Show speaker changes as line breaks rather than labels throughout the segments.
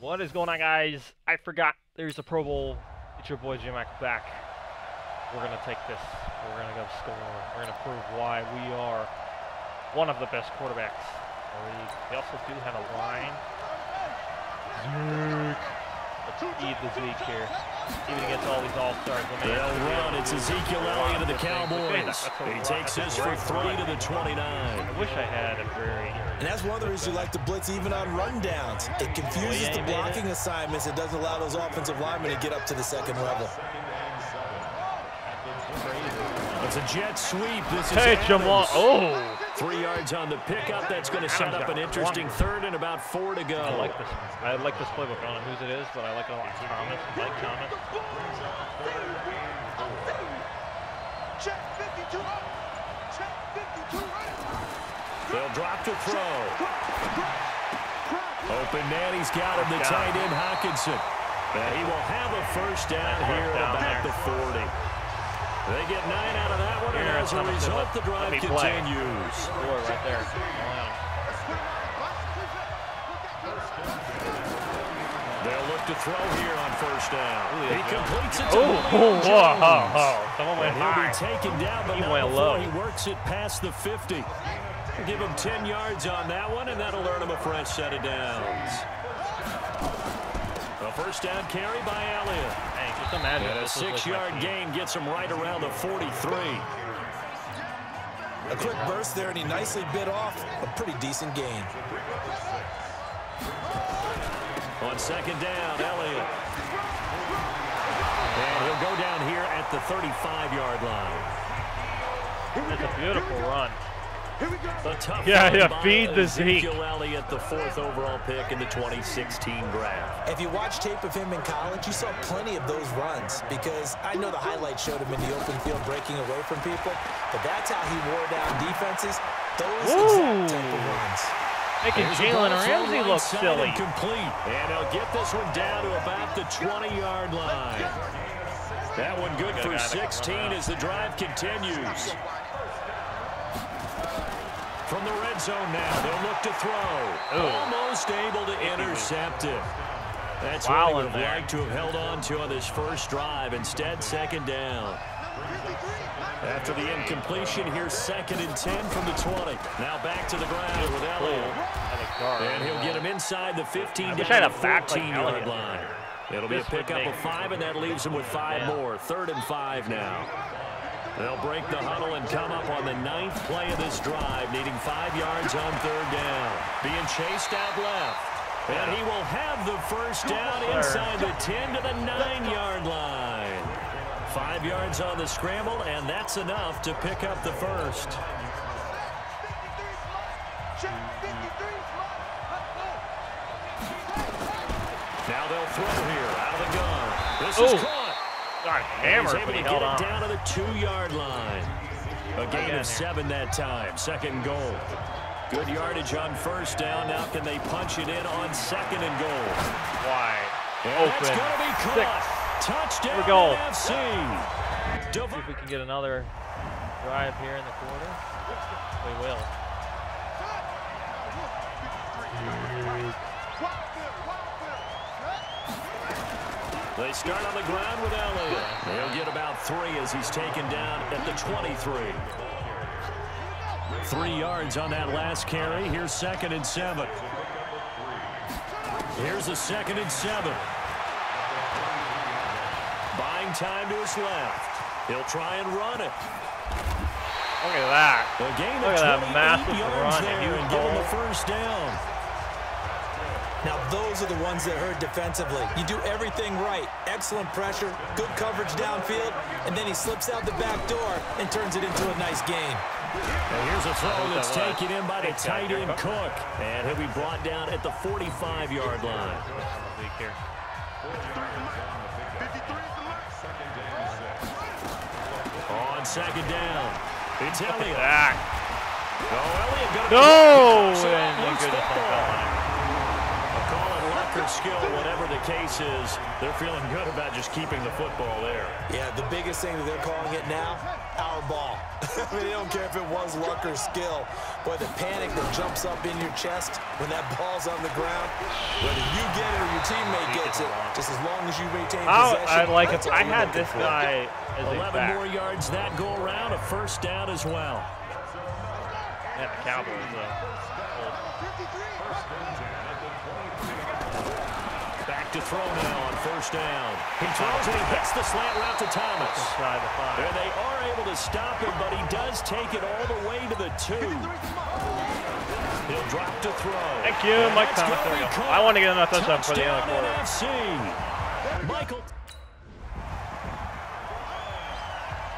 What is going on, guys? I forgot there's a Pro Bowl. It's your boy J Mac back. We're gonna take this. We're gonna go score. We're gonna prove why we are one of the best quarterbacks in the league. We also do have a line. Zeke. Let's eat the Zeke here. Even against all these all-stars.
They'll run. It's Ezekiel Elliott of the Cowboys. He takes this for three to the 29.
I wish I had a very...
And that's one of the reasons you like to blitz even on rundowns. It confuses the blocking assignments. It doesn't allow those offensive linemen to get up to the second level.
It's a jet sweep. This is
Hey,
Adams.
Jamal. Oh!
Three yards on the pickup. That's going to set up an interesting third and about four to go.
I like this. I like this playbook. I don't know whose it is, but I like it a lot. Thomas, Mike Thomas.
Check 52 up. Check 52 right.
They'll drop to throw. Open man, he's got him. The tight end Hockenson. And he will have a first down here at about the 40. They get nine out of that one, and as a result, the drive
let me play.
continues.
Boy, right there. All at him.
They'll look to throw here on first down.
Ooh,
He completes it to
Oh,
Julio
whoa,
Jones.
whoa, whoa. Someone went
he'll
high.
be taken down, but
He went low.
he works it past the 50. Give him 10 yards on that one, and that'll earn him a fresh set of downs. A first down carry by Elliott.
Hey, just imagine
And a
if this was like my
six-yard
team.
gain gets him right around the 43.
A quick burst there, and he nicely bit off a pretty decent gain.
On second down, Elliott. And he'll go down here at the 35-yard line.
It's a beautiful run.
A tough
Yeah, yeah, feed the Zeke.
Ezekiel Elliott, the fourth overall pick in the 2016 draft.
If you watch tape of him in college, you saw plenty of those runs because I know the highlights showed him in the open field breaking away from people, but that's how he wore down defenses. Those
Ooh.
exact type of runs.
Making
Here's a
Jalen
ball thrown
Ramsey
right
look
side
silly.
Complete. And he'll get this one down to about the 20-yard line. That one good for
guy that can run
16 as the drive continues. From the red zone now, they'll look to throw.
Ooh.
Almost able to intercept it. That's
Wow
what he would liked to have held on to on this first drive. Instead, second down. After the incompletion, here's second and 10 from the 20. Now back to the ground with Elliott.
Have a guard.
And he'll get him inside the 15
I wish
down
I had a back like
14 yard
Elliott.
line. It'll be a
This
pickup of five, and that leaves him with five more. Third and five now. They'll break the huddle and come up on the ninth play of this drive, needing five yards on third down. Being chased out left. And he will have the first down inside the 10 to the 9-yard line. Five yards on the scramble, and that's enough to pick up the first. Now they'll throw here out of the gun. This is caught.
Got
And
hammered,
He's able
but
to
he
get
held
it
on.
down to the two-yard line. A gain of seven that time. Second goal. Good yardage on first down. Now can they punch it in on second and goal?
Wide.
And
Open.
that's going to be
Six.
caught. Touchdown
Here we go.
NFC.
See if we can get another drive here in the quarter. We will.
They start on the ground with Elliott. He'll get about three as he's taken down at the 23. Three yards on that last carry. Here's second and seven. Here's a second and seven. Buying time to his left. He'll try and run it.
Look at that. Look at that massive run.
there and give him the first down.
Now, those are the ones that hurt defensively. You do everything right. Excellent pressure, good coverage downfield, and then he slips out the back door and turns it into a nice game.
And here's a throw that's taken in by the tight end
Cook.
Cook. And he'll be brought down at the 45-yard line.
Weak here.
On second down. It's Elliott.
Back.
Oh, Elliott got
No!
Loose
And thank goodness I
football.
fell on it.
A call at luck or skill, whatever the case is, they're feeling good about just keeping the football there.
Yeah, the biggest thing that they're calling it now, our ball. I mean, they don't care if it was luck or skill. Boy, the panic that jumps up in your chest when that ball's on the ground, whether you get it or your teammate gets it, just as long as you maintain
How
possession.
I like
that's
if
all
I had this guy as a
11 more yards that go around, a first down as well.
Yeah, the Cowboys. Uh,
Back to throw now on first down. He throws and he hits the slant route to Thomas.
the.
And they are able to stop him, but he does take it all the way to the two. He'll drop to throw.
Thank you,
And
Mike Thomas.
gonna
There we
be
go.
caught.
I want to get another touchdown for the other
Touchdown
quarter.
NFC. Michael.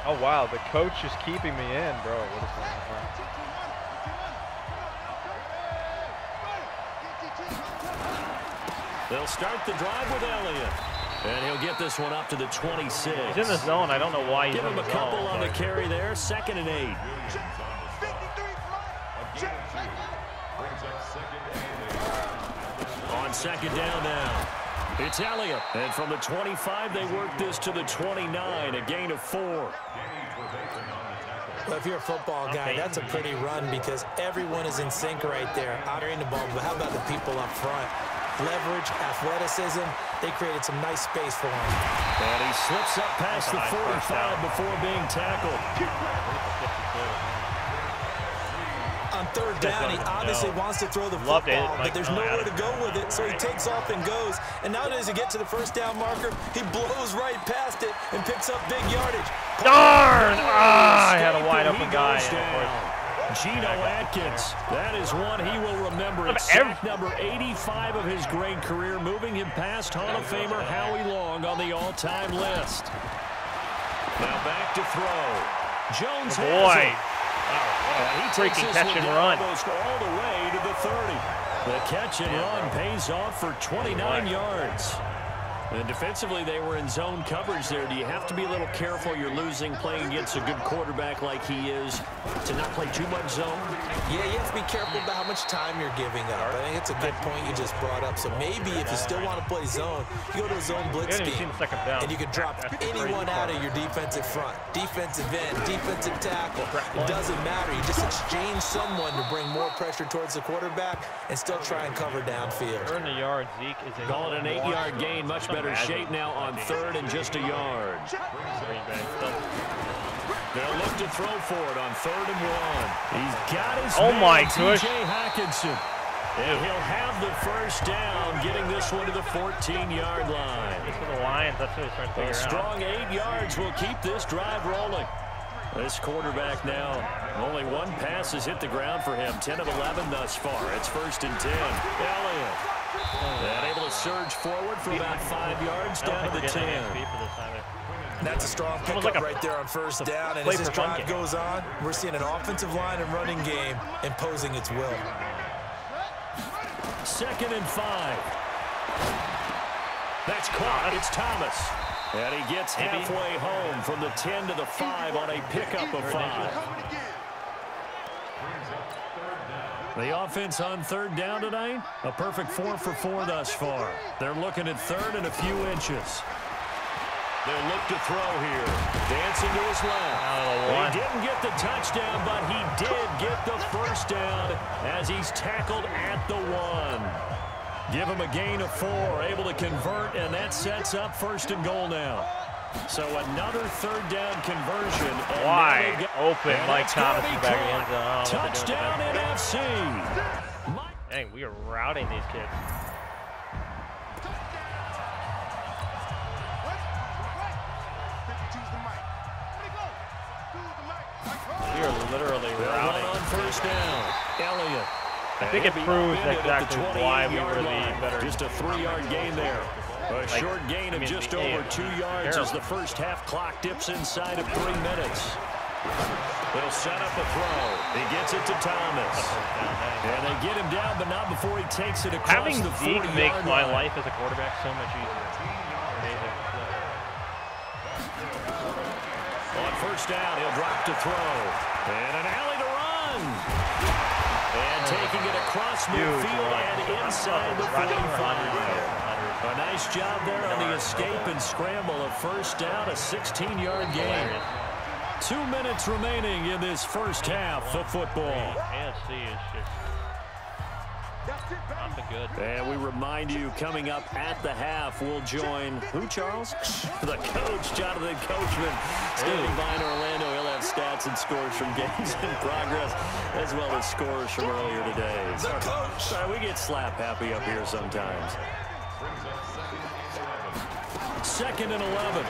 Oh wow, the coach is keeping me in, bro. What is going on?
They'll start the drive with Elliott. And he'll get this one up to the 26.
He's in the zone. I don't know why he's
Give
in
him a couple on the carry there. Second and eight. On second down now. It's Elliott. And from the 25, they work this to the 29, a gain of four.
Well, if you're a football guy,
Okay.
that's a pretty run because everyone is in sync right there. Out in the ball, but how about the people up front? Leverage, athleticism, they created some nice space for him.
And he slips up past the 45 before being tackled.
On third down, he obviously wants to throw the
Loved it,
football, but there's
Allen.
nowhere to go with it, so he takes off and goes. And now does he get to the first down marker? He blows right past it and picks up big yardage.
Darn! Ah, I had a wide open
he
guy.
Goes
and of course,
down. Geno Atkins. That is one he will remember. It's sack number 85 of his great career, moving him past Hall of Famer Howie Long on the all-time list. Now back to throw. Jones oh, has
Boy.
Oh,
wow,
And he
what a
takes
freaking catch and run.
almost all the way to the 30. The catch and run pays off for 29 yards. And defensively, they were in zone coverage there. Do you have to be a little careful? You're losing playing against a good quarterback like he is to not play too much zone?
Yeah, you have to be careful about how much time you're giving up. I think it's a good point you just brought up. So maybe if you still want to play zone, you go to a zone blitz
You
scheme.
seen the second down.
And you can drop anyone out of your defensive front. Defensive end, defensive tackle. It doesn't matter. You just exchange someone to bring more pressure towards the quarterback and still try and cover downfield.
Earn the yard. Zeke is in.
Call it an eight-yard gain. Much better shape now on third and just a yard.
Green Bay. Still-
They'll look to throw for it on third and one. He's got his
Oh
man,
my
T.J.
gosh.
Hockenson. And he'll have the first down, getting this one to the 14-yard line.
For the Lions. That's what he's trying to
A
figure out.
strong eight yards will keep this drive rolling. This quarterback now, only one pass has hit the ground for him. 10 of 11 thus far. It's first and 10. Elliott. And able to surge forward for about five yards down to the
getting
10.
an AFP for this either.
That's a strong
Almost
pickup
like a-
right there on first down. And as this
for
drive goes on, we're seeing an offensive line and running game imposing its will.
Second and five. That's caught. It's Thomas. And he gets halfway home from the 10 to the 5 on a pickup of five. The offense on third down tonight, a perfect four for four thus far. They're looking at third and a few inches. They'll look to throw here. Dancing to his left.
Oh.
He didn't get the touchdown, but he did get the first down as he's tackled at the one. Give him a gain of four, able to convert, and that sets up first and goal now. So another third down conversion. and now
Wide
they've
open, Mike Thomas back in the zone. I don't know what they're doing
Touchdown. NFC.
Dang, we are routing these kids. We are literally routing.
on first down. Elliott.
I think it proves
upended at the
exactly why we were the better.
Just a three-yard gain there. A short gain of just over two yards as the first half clock dips inside of three minutes. They'll set up a throw. He gets it to Thomas. And they get him down, but not before he takes it across
Having
the
Zeke
40-yard
makes my
line.
life as a quarterback so much easier.
On first down, he'll drop to throw. And an alley to run. And taking it across
Huge
midfield and inside the
Running
45. A nice job there on the escape and scramble. A first down, a 16-yard gain. Two minutes remaining in this first half of football.
AFC is just nothing good.
And we remind you, coming up at the half, we'll join who, Charles? the coach, Jonathan Coachman, standing by in Orlando. Stats and scores from games in progress, as well as scores from earlier today.
The coach.
Sorry, we get slap happy up here sometimes. Second and 11.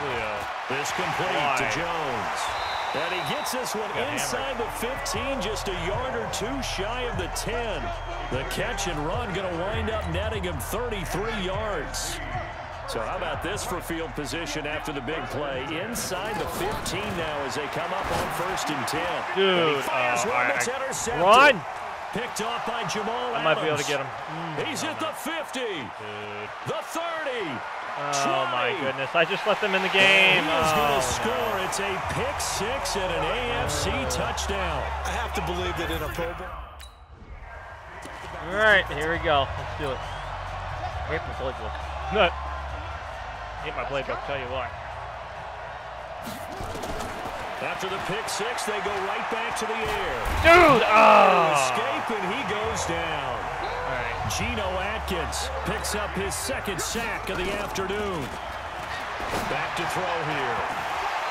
Julio.
This complete
Wide.
to Jones. And he gets this one inside the 15, just a yard or two shy of the 10. The catch and run going to wind up netting him 33 yards. So how about this for field position after the big play? Inside the 15 now as they come up on first and 10.
Dude,
fires
uh,
one
I-
that's
I-
intercepted.
Run!
Picked off by Jamal
I might be able to get him.
He's at the 50,
Dude.
the 30,
Oh my goodness! I just let them in the
And
game.
He is going
Oh,
to score. It's a pick six and an AFC touchdown.
I have to believe that in a Pro Bowl.
All right, here we go. Let's do it. Hit my playbook. Hit my playbook. Tell you what.
After the pick six, they go right back to the air.
Dude! Oh!
Escape, and he goes down.
All right.
Geno Atkins picks up his second sack of the afternoon. Back to throw here.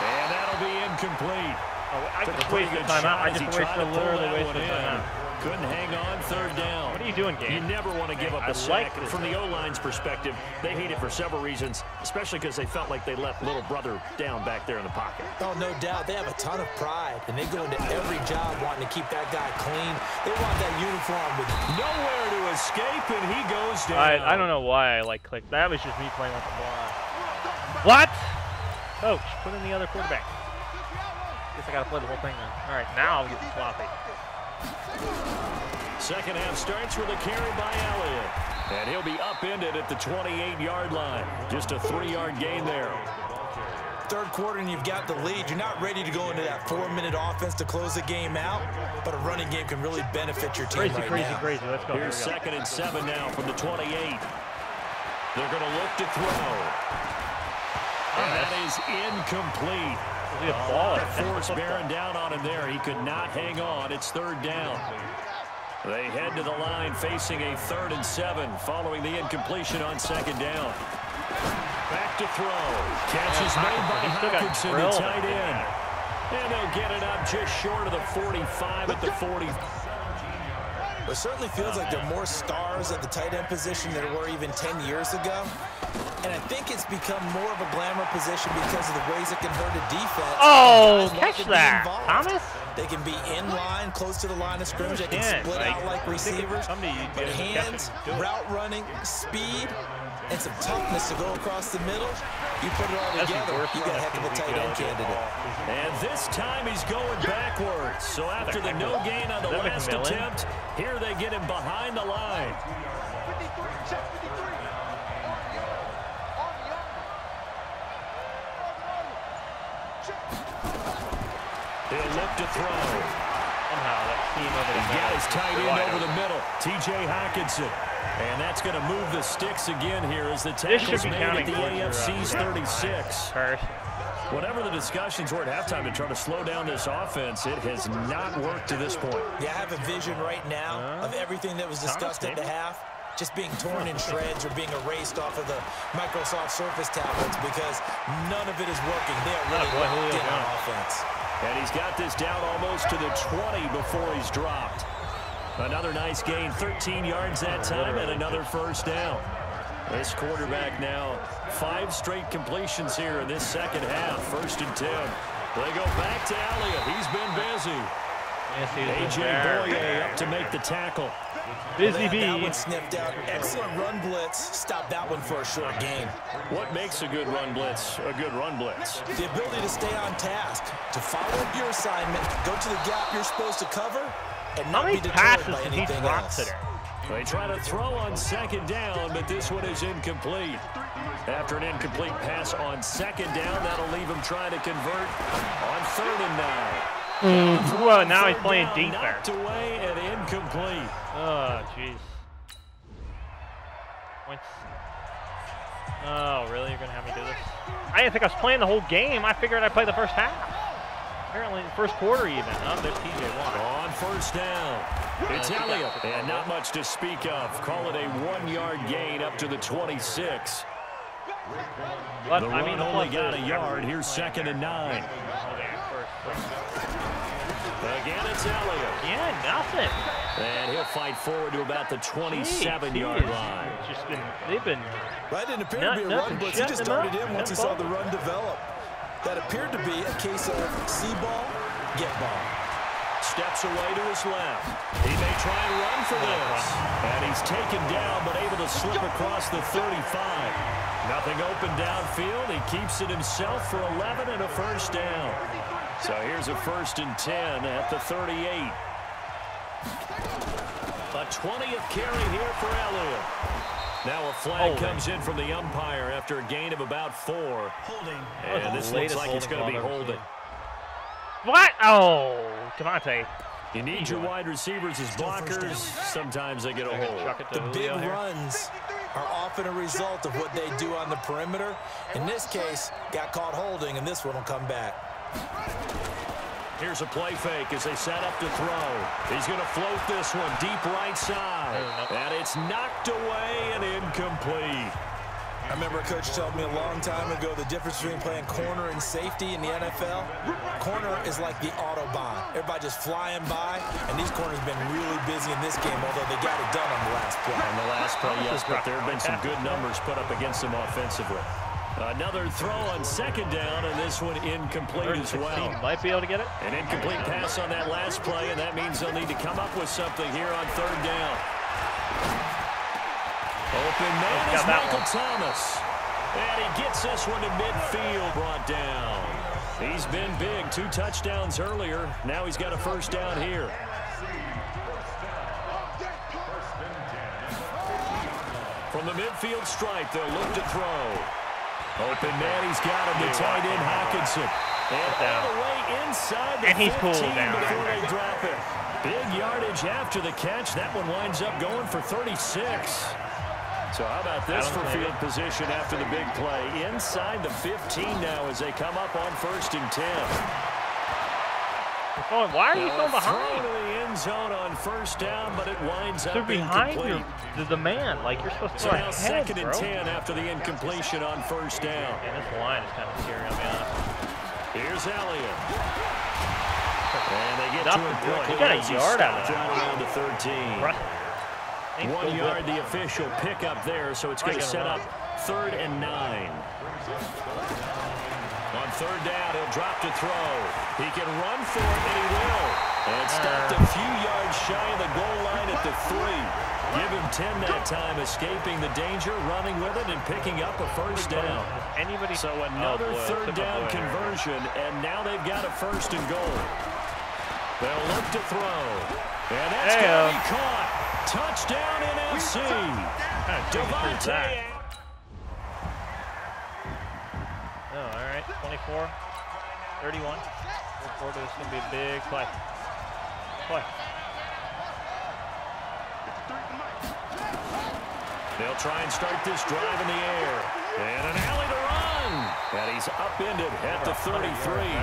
And that'll be incomplete.
Oh, I just wasted
good
timeout. I just wasted, literally wasted
in.
timeout.
Couldn't hang on third down.
What are you doing, Game?
You never want to give up
I
a sack.
like this.
From the O-line's perspective, they hate it for several reasons, especially because they felt like they left little brother down back there in the pocket.
Oh, no doubt. They have a ton of pride, and they go into every job wanting to keep that guy clean. They want that uniform with
Nowhere to escape, and he goes down.
I, I don't know why I like clicked. That was just me playing with the ball. What? Coach, put in the other quarterback. Guess I gotta play the whole thing then. All right, now I'm getting sloppy.
Second half starts with a carry by Elliott. And he'll be upended at the 28-yard line. Just a three-yard gain there.
third quarter and you've got the lead. You're not ready to go into that four-minute offense to close the game out, but a running game can really benefit your team
Crazy,
right
crazy,
now.
crazy. Let's go. Here
Here's
we
second and seven now from the 28. They're going to look to throw. Oh, and that is incomplete.
Is he a ball?
The force bearing down on him there. He could not hang on. It's third down. They head to the line facing a third and seven following the incompletion on second down. Back to throw. Catch is made by
He still
Hockenson, the tight end. And they'll get it up just short of the 45 at the 40.
It certainly feels like there are more stars at the tight end position than there were even 10 years ago. And I think it's become more of a glamour position because of the ways it can hurt a defense.
Oh, catch that. Thomas?
They can be in line, close to the line of scrimmage. They can split
like,
out like
I think if
receivers. But
get him to catch
hands,
it, do it.
route running, speed, and some toughness to go across the middle. You put it all together, you got a heck of a tight end candidate.
And this time he's going backwards. So after the no gain on the last attempt, here they get him behind the line.
53, check 53. On the arm. Check.
He'll look to throw.
Somehow that team over the
He's got
middle
his
is
tight end over the middle, T.J. Hockenson. And that's going to move the sticks again here as the tackle's made at the
towards your,
AFC's 36.
First.
Whatever the discussions were at halftime to try to slow down this offense, it has not worked to this point.
Yeah, I have a vision right now
Huh?
of everything that was discussed at the half just being torn in shreds or being erased off of the Microsoft Surface tablets because none of it is working. They are oh, really
boy,
locked in on offense.
And he's got this down almost to the 20 before he's dropped. Another nice gain, 13 yards that time, and another first down. This quarterback now, five straight completions here in this second half, first and 10. They go back to Elliott. He's been busy.
Yes,
A.J.
there.
Bouye up to make the tackle.
Busy
They that
bee.
one sniffed out. Excellent run blitz. Stop that one for a short game.
What makes a good run blitz a good run blitz?
The ability to stay on task, to follow up your assignment, go to the gap you're supposed to cover, and
How
not
many
be deterred
passes
by
did he
anything
drop
else.
today?
They try to throw on second down, but this one is incomplete. After an incomplete pass on second down, that'll leave him trying to convert on third and nine. Mm.
Well, now he's playing
down,
deep there.
Knocked away and incomplete.
Oh, jeez. Points. Oh, really? You're gonna have me do this? I didn't think I was playing the whole game. I figured I'd play the first half. Apparently, the first quarter even. Oh, there's TJ Watt.
On first down. It's Elliott.
he got it.
And not much to speak of. Call it a one-yard gain up to the 26.
But
The
I
run
mean, the
only got a yard. Here's second and nine.
Oh, okay, first.
Again, it's Elliott.
Yeah, nothing.
And he'll fight forward to about the 27-yard
he is
line.
Just been, they've been.
That didn't appear
Not-
to be a
nothing
run blitz. He just
him up.
started in once he
Tempo.
saw the run develop. That appeared to be a case of see ball, get ball.
Steps away to his left. He may try and run for this. And he's taken down, but able to slip across the 35. Nothing open downfield. He keeps it himself for 11 and a first down. So here's a first and 10 at the 38. A 20th carry here for Elliott. Now a flag
Holding.
comes in from the umpire after a gain of about four.
Holding.
And this looks like it's going to be
holding call I've
holding.
ever What? Oh, Devontae.
You need your wide receivers as blockers. Sometimes they get a hold.
Chuck it to
The big
Julio here.
runs are often a result of what they do on the perimeter. In this case, got caught holding, and this one will come back.
Here's a play fake as they set up to throw. He's going to float this one deep right side. And it's knocked away and incomplete.
I remember a coach told me a long time ago the difference between playing corner and safety in the NFL. Corner is like the Autobahn. Everybody just flying by, and these corners have been really busy in this game, although they got it done on the last play.
On the last play, yes, but there have been some good numbers put up against them offensively. Another throw on second down, and this one incomplete as well.
Might be able to get it.
An incomplete pass on that last play, and that means they'll need to come up with something here on third down. Open man
Got
is
that
Michael
one.
Thomas. And he gets this one to midfield, brought down. He's been big, two touchdowns earlier. Now he's got a first down here. From the midfield stripe, they'll look to throw. Open man, he's got him to tight end Hockenson. And all the way inside the
And he's
15
cool down.
before they drop it. Big yardage after the catch. That one winds up going for 36. So how about this for field position after the big play? Inside the 15 now as they come up on first and 10.
Oh, why are you so behind?
to the end zone on first down, but it winds
They're
up
behind your, the, the man. Like you're supposed to
So now second and
bro.
10 after the incompletion on first down.
Man, this line is kind of scary. I'll be honest.
Here's Elliott. And they get
Nothing
to
doing.
quickly
He got a yard out of
right around the 13.
Russ- Ain't
One yard, the official pickup there, so it's going to set up third and nine. On third down, he'll drop to throw. He can run for it, and he will. And stopped a few yards shy of the goal line at the three. Give him 10 that time, escaping the danger, running with it, and picking up a first down.
Anybody?
So another
boy,
third down conversion, and now they've got a first and goal. They'll look to throw. And that's going to be caught. Touchdown NFC.
Kind of crazy.
Devontae.
Oh, all right. 24, 31. Look forward to this. Going to be a big play. Play.
They'll try and start this drive in the air. And an alley to run. And he's upended at the 33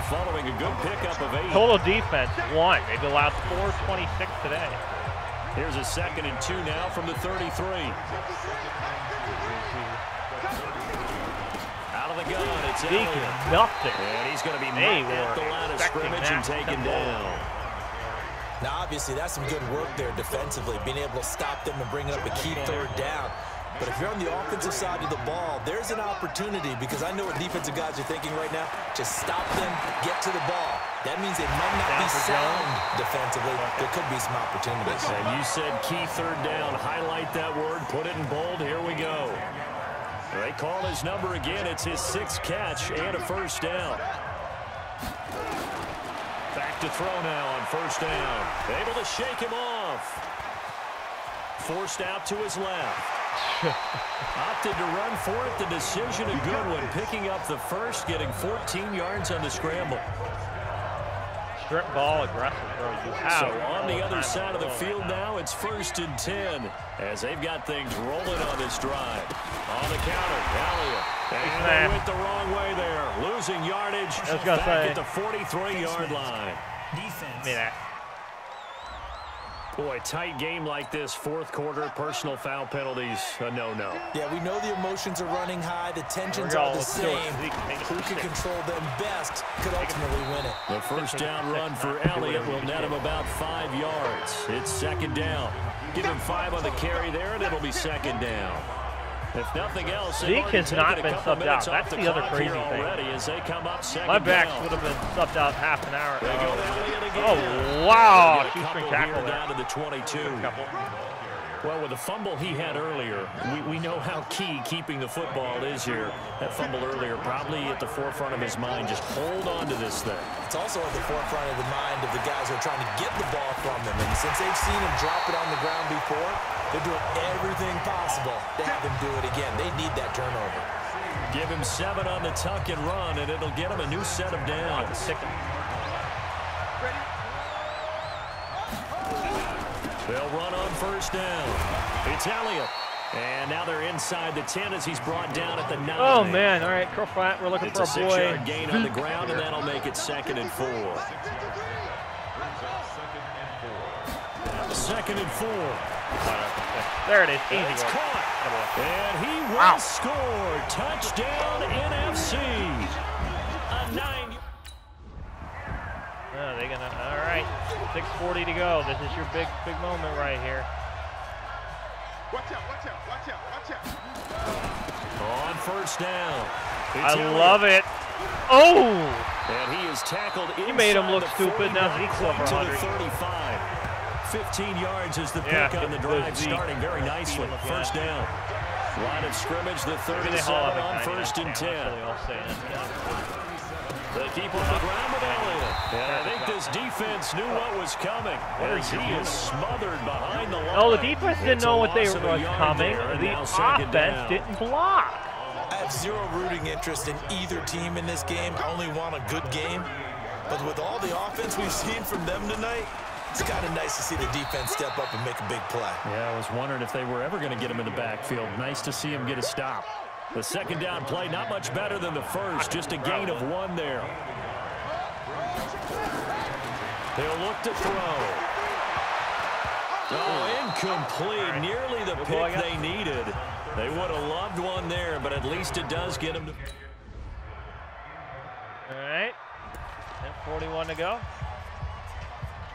following a good pickup of eight.
Total defense, one. They've allowed 426 today.
Here's a second and two now from the 33. Out of the gun, it's
Big
Elliott.
nothing.
And he's going to be
They
knocked at
were
the line of scrimmage and
that
taken down.
Now, obviously, that's some good work there defensively, being able to stop them and bring it up a key third down. But if you're on the offensive side of the ball, there's an opportunity because I know what defensive guys are thinking right now. Just stop them, get to the ball. That means it might not be
Down for
sound defensively. There could be some opportunities.
And you said key third down. Highlight that word. Put it in bold. Here we go. They call his number again. It's his sixth catch and a first down. Back to throw now on first down. Able to shake him off. Forced out to his left. Opted to run for it. The decision a good one. Picking up the first, getting 14 yards on the scramble.
Grip ball aggressive, bro. You have.
So on the other side of the
ball.
field now, it's first and 10 as they've got things rolling on this drive. On the counter, Elliott. And they went the wrong way there, losing yardage
I was gonna
back
say-
at the 43-yard line.
I mean, that.
Boy, tight game like this, fourth quarter, personal foul penalties, a no-no.
Yeah, we know the emotions are running high. The tensions
go.
are the
Let's do it.
same.
Zeke, make it
Who can control them best could ultimately win it.
The first down run for Elliott will net him about five yards. It's second down. Give him five on the carry there, and it'll be second down. If nothing else, they've
Zeke has not been
couple
subbed out. That's the other crazy thing.
as they come up
My backs
down.
would have been subbed out half an hour ago. Oh, wow.
They get
Shoestring
couple
tackle there.
down to the 22. Well, with the fumble he had earlier, we, we know how key keeping the football is here. That fumble earlier probably at the forefront of his mind. Just hold on to this thing.
It's also at the forefront of the mind of the guys who are trying to get the ball from them. And since they've seen him drop it on the ground before, they're doing everything possible to have him do it again. They need that turnover.
Give him seven on the tuck and run, and it'll get him a new set of downs. They'll run on first down. It's Elliott. And now they're inside the 10 as he's brought down at the 9.
Oh, man. All right, curl flat. We're looking
It's
for
a
a boy.
six-yard gain on the ground, and that'll make it second and four. Second and four.
There it is. Easy
It's
work.
caught.
Attaboy.
And he will
Wow.
score. Touchdown, NFC. A nine.
Oh, they gonna. All right, 6:40 to go. This is your big, big moment right here.
Watch out, watch out, watch out, watch out.
On first down.
I love it. Oh,
And he is tackled
He made him look stupid. Now
40,
Zeke's
quick
over
to
100.
the 35. 15 yards is the pick
Yeah,
on the
good
drive,
Zeke.
starting very nicely.
Look
First down. Line of scrimmage, the
maybe they haul
37 on first and 10.
really all saying.
They keep on the ground with Elliott. And I think this defense knew what was coming. As he is smothered behind the oh, line.
No, the defense didn't
It's
know what they
loss of a
was coming.
there,
The offense
down.
didn't block.
I have zero rooting interest in either team in this game. I only want a good game. But with all the offense we've seen from them tonight, it's kind of nice to see the defense step up and make a big play.
Yeah, I was wondering if they were ever going to get him in the backfield. Nice to see him get a stop. The second down play, not much better than the first, just a gain of one there. He'll look to throw. Oh, incomplete. Nearly the
Good ball, I
pick they needed. They would have loved one there, but at least it does get them to...
All right, 41 to go.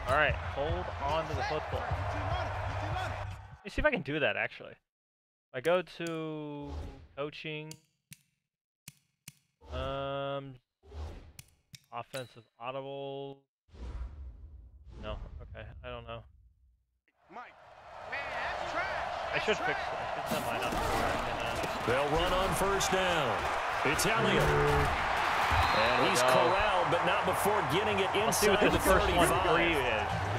All right, hold on to the football. Let me see if I can do that actually. I go to coaching, um, offensive audible. No, okay, I don't know.
Mike, man, that's trash.
I should fix. I should set mine up.
They'll run on first down. It's Elliott. And he's
Go.
But not before getting it
Let's see what
inside the
first
35.
one is.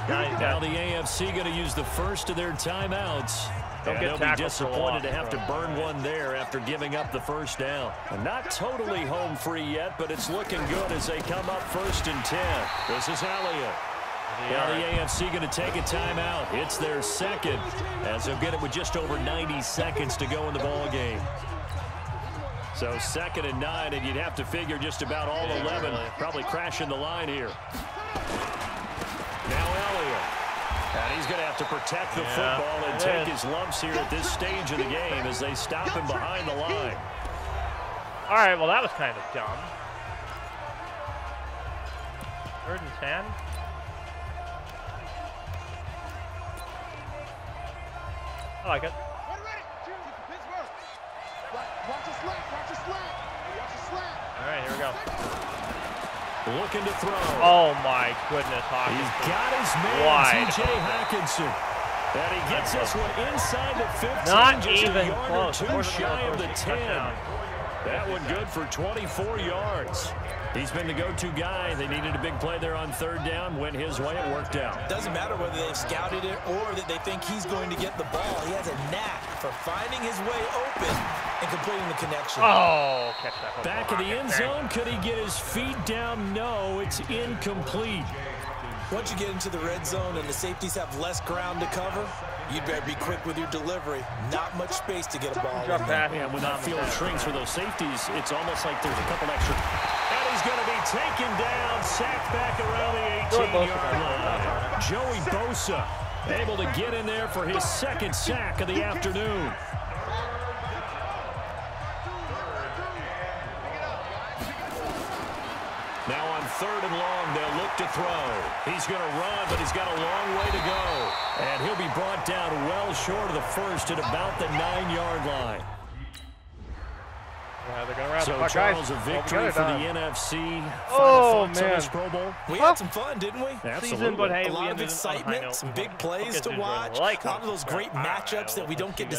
Now he's
Now
got
the AFC going to use the first of their timeouts.
Don't
and
get
they'll be disappointed to have to burn one there after giving up the first down. And not totally home free yet, but it's looking good as they come up first and 10. This is Elliott. Now the AFC going to take a timeout. It's their second as they'll get it with just over 90 seconds to go in the ball game. So second and nine, and you'd have to figure just about all 11 probably crashing the line here. Now Elliott. And he's going to have to protect the
Yeah,
football and take his lumps here at this stage of the game as they stop him behind the line.
All right, well that was kind of dumb. Third and ten. I like it.
Ready, ready. Two, Pittsburgh. Watch, watch a slant, watch a slant. Watch a slant.
All right, here we go.
Looking to throw.
Oh my goodness,
He's
Hawkins.
got his man,
Wide
T.J.
open.
Hockenson. And he gets this one inside the 15,
Not
just
even
a yard
close.
or two
Unfortunately,
shy of
of
the 10.
touchdown.
That one good for 24 yards. He's been the go-to guy. They needed a big play there on third down. Went his way. It worked out.
Doesn't matter whether they've scouted it or that they think he's going to get the ball. He has a knack for finding his way open and completing the connection.
Oh, catch that.
Back of the end
Hawkins.
zone. Could he get his feet down? No, it's incomplete.
Once you get into the red zone and the safeties have less ground to cover, you'd better be quick with your delivery. Not much space to get a ball
Drop
in there.
pass.
And when that
Tom
field
Savage.
shrinks for those safeties, it's almost like there's a couple extra. And he's going to be taken down, sacked back around the 18-yard line. Joey Bosa able to get in there for his second sack of the afternoon. Now on third and long, they'll look to throw. He's going to run, but he's got a long way to go. And he'll be brought down well short of the first at about the nine-yard line.
Yeah, they're gonna wrap
So,
it up,
Charles,
guys.
a
Well, we
victory
got
for the NFC.
Oh,
thoughts on this
man.
Pro Bowl?
We
Huh?
had some fun, didn't we?
Season, but hey,
a
we
lot of
ended on a high
excitement, some big
Hope
plays
you
to watch,
Like,
a lot of those great
ah,
matchups that we don't get to